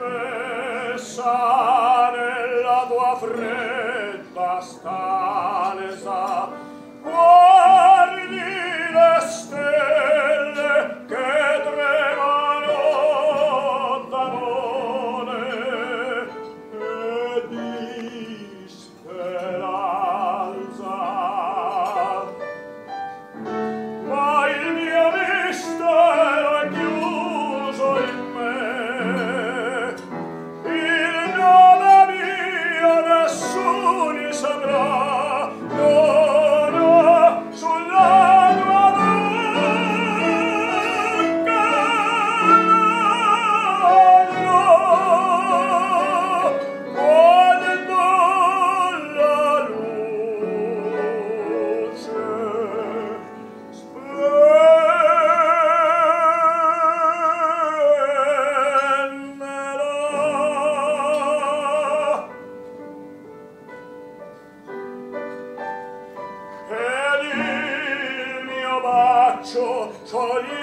messa nella tua fredda stanza braccio, soli